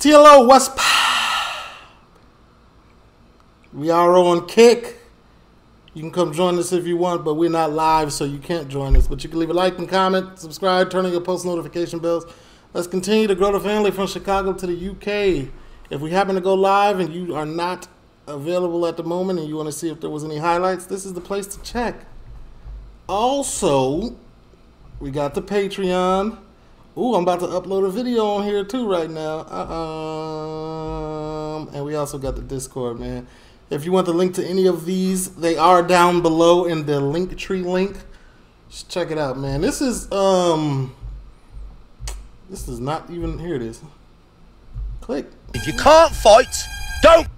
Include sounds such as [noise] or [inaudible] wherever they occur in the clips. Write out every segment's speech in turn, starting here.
TLO, what's We are on Kick. You can come join us if you want, but we're not live, so you can't join us. But you can leave a like and comment, subscribe, turn on your post notification bells. Let's continue to grow the family from Chicago to the UK. If we happen to go live and you are not available at the moment and you want to see if there was any highlights, this is the place to check. Also, we got the Patreon. Ooh, I'm about to upload a video on here too right now. Uh, um, and we also got the Discord, man. If you want the link to any of these, they are down below in the link tree link. Just check it out, man. This is um this is not even here it is. Click. If you can't fight, don't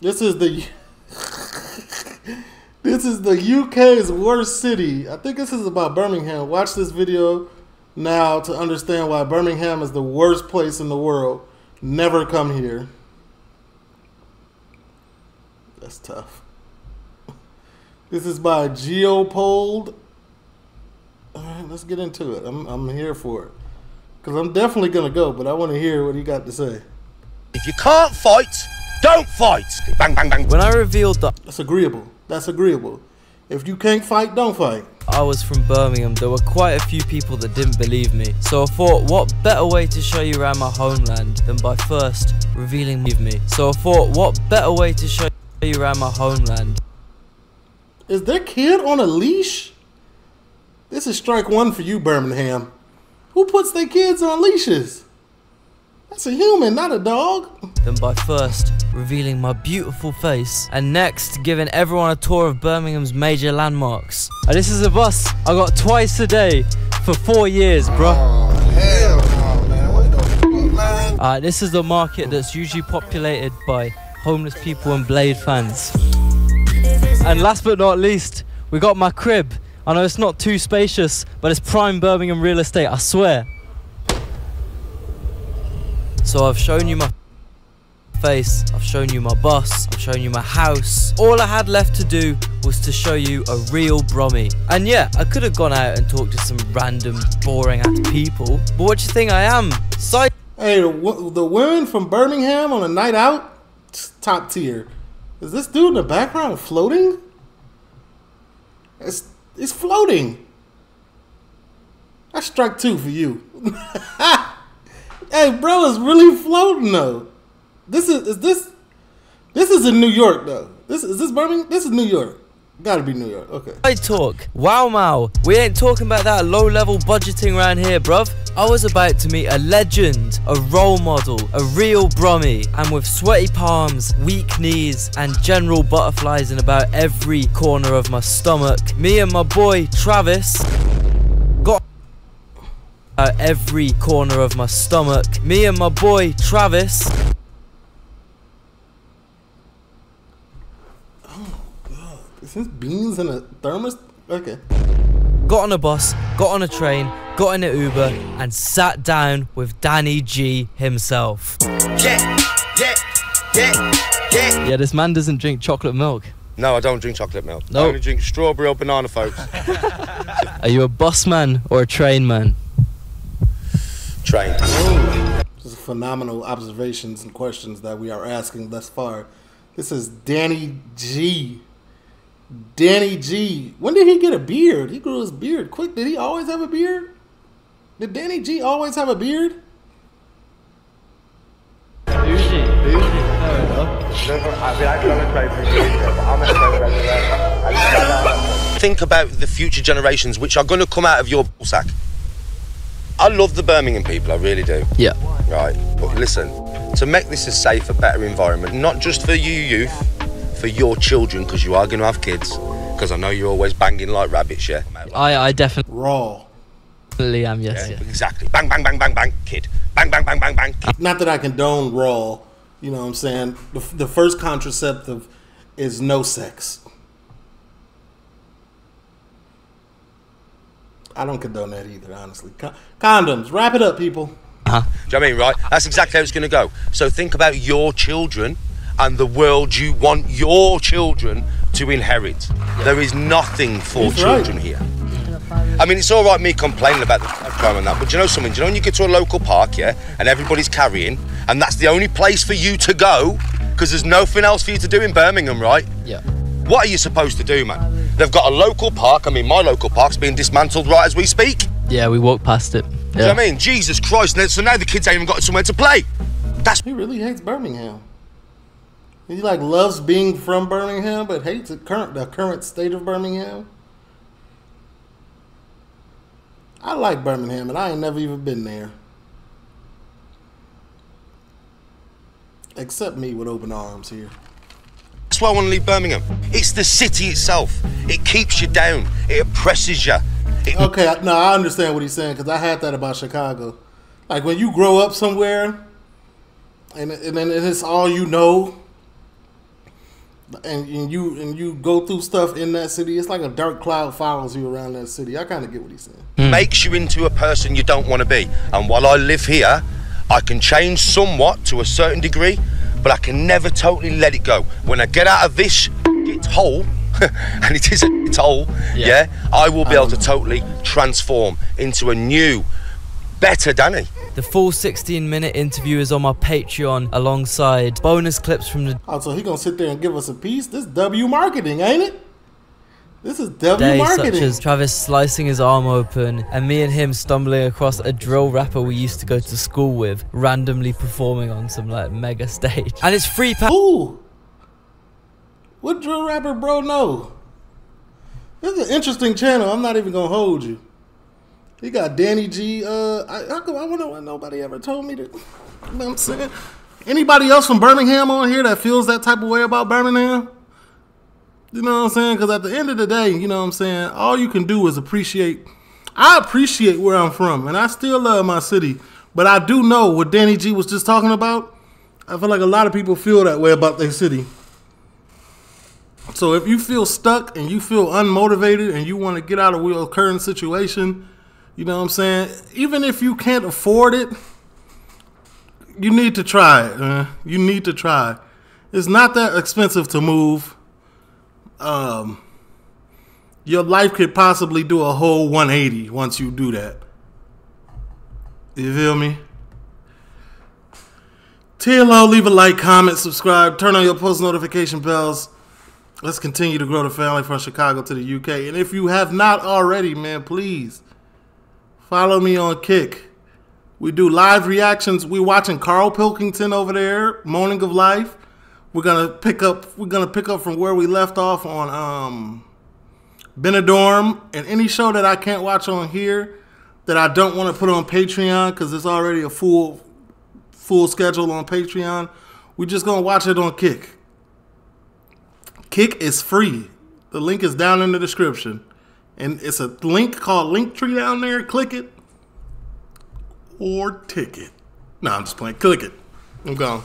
This is the [laughs] This is the UK's worst city. I think this is about Birmingham. Watch this video now to understand why Birmingham is the worst place in the world. Never come here. That's tough. [laughs] This is by Geopold. All right, let's get into it. I'm, I'm here for it. Because I'm definitely going to go, but I want to hear what he got to say. If you can't fight, don't fight. Bang, bang, bang. When I revealed that That's agreeable. That's agreeable. If you can't fight, don't fight. I was from Birmingham, there were quite a few people that didn't believe me. So I thought, what better way to show you around my homeland than by first revealing me? So I thought, what better way to show you around my homeland Is their kid on a leash? This is strike one for you, Birmingham. Who puts their kids on leashes? That's a human, not a dog. than by first revealing my beautiful face and next giving everyone a tour of Birmingham's major landmarks. And this is a bus I got twice a day for four years, bro. Hell no, man. What the fuck. Uh, this is the market that's usually populated by homeless people and Blade fans. And last but not least, we got my crib. I know it's not too spacious, but it's prime Birmingham real estate, I swear. So I've shown you my face, I've shown you my bus, I've shown you my house. All I had left to do was to show you a real Brummy. And yeah, I could have gone out and talked to some random, boring ass people, but what do you think I am? Side Hey, the women from Birmingham on a night out, top tier. Is this dude in the background floating? It's it's floating. That's strike two for you. [laughs] hey, bro, it's really floating though. This is is this this is in New York though. This is this Birmingham. This is New York. Gotta be New York. Okay. I talk. Wow, Mao. We ain't talking about that low level budgeting around here, bruv. I was about to meet a legend, a role model, a real Brummy, and with sweaty palms, weak knees, and general butterflies in about every corner of my stomach, me and my boy Travis out every corner of my stomach. Me and my boy Travis Oh god, Is this beans in a thermos? Okay. got on a bus, got on a train, got in an Uber, and sat down with Danny G himself. Yeah, yeah, yeah, yeah. Yeah, this man doesn't drink chocolate milk. No, I don't drink chocolate milk. No. I only drink strawberry or banana, folks. [laughs] Are you a bus man or a train man? Trained. This is phenomenal observations and questions that we are asking thus far. This is Danny G. Danny G. When did he get a beard? He grew his beard quick. Did he always have a beard? Did Danny G always have a beard? Think about the future generations which are going to come out of your sack. I love the Birmingham people, I really do. Yeah. Right, but listen, to make this a safer, better environment, not just for you youth, for your children, because you are going to have kids, because I know you're always banging like rabbits, yeah? I, I definitely Raw. am, yes. Yeah, Yeah. Exactly. Bang, bang, bang, bang, bang, kid. Bang, bang, bang, bang, bang, kid. Not that I condone raw. You know what I'm saying? The, the first contraceptive is no sex. I don't condone that either, honestly. Con- condoms. Wrap it up, people. Uh-huh. Do you know what I mean, right? That's exactly how it's going to go. So think about your children and the world you want your children to inherit. There is nothing for He's right. children here. I mean, it's all right me complaining about the crime and that, but do you know something? Do you know when you get to a local park, yeah, and everybody's carrying, and that's the only place for you to go because there's nothing else for you to do in Birmingham, right? Yeah. What are you supposed to do, man? They've got a local park. I mean, my local park's being dismantled right as we speak. Yeah, we walked past it. Do you know what I mean? Jesus Christ. So now the kids ain't even got somewhere to play. That's He really hates Birmingham. He like loves being from Birmingham, but hates the current the current state of Birmingham. I like Birmingham, and I ain't never even been there. Except me with open arms here. That's why I want to leave Birmingham. It's the city itself. It keeps you down. It oppresses you. It, Okay, I- no, I understand what he's saying because I had that about Chicago. Like when you grow up somewhere, and and then it's all you know, and, and you and you go through stuff in that city. It's like a dark cloud follows you around that city. I kind of get what he's saying. Hmm. makes you into a person you don't want to be. And while I live here, I can change somewhat to a certain degree, but I can never totally let it go. When I get out of this it hole, [laughs] and it is a it hole, Yeah. yeah, I will be able to um, totally transform into a new, better Danny. The full 16 minute interview is on my Patreon alongside bonus clips from the Oh, so he gonna sit there and give us a piece? This W marketing, ain't it? This is W day, such as Travis slicing his arm open and me and him stumbling across a drill rapper we used to go to school with, randomly performing on some like mega [laughs] stage. And it's free pa- Ooh, what drill rapper, bro? know? This is an interesting channel. I'm not even gonna hold you. He got Danny G. Uh, I, come I wonder why nobody ever told me that? [laughs] You know what I'm saying? Anybody else from Birmingham on here that feels that type of way about Birmingham? You know what I'm saying? Because at the end of the day, you know what I'm saying. All you can do is appreciate. I appreciate where I'm from, and I still love my city. But I do know what Danny G was just talking about. I feel like a lot of people feel that way about their city. So if you feel stuck and you feel unmotivated and you want to get out of your current situation, you know what I'm saying? Even if you can't afford it, you need to try it. Man. You need to try. It's not that expensive to move. Um, your life could possibly do a whole 180 once you do that. You feel me? TLO, leave a like, comment, subscribe, turn on your post notification bells. Let's continue to grow the family from Chicago to the UK. And if you have not already, man, please follow me on Kick. We do live reactions. We're watching Carl Pilkington over there, Moaning of Life. We're gonna pick up. We're gonna pick up from where we left off on um, Benidorm and any show that I can't watch on here that I don't want to put on Patreon because it's already a full full schedule on Patreon. We're just gonna watch it on Kick. Kick is free. The link is down in the description. And it's a link called Linktree down there. Click it or tick it. No, I'm just playing. Click it. I'm gone.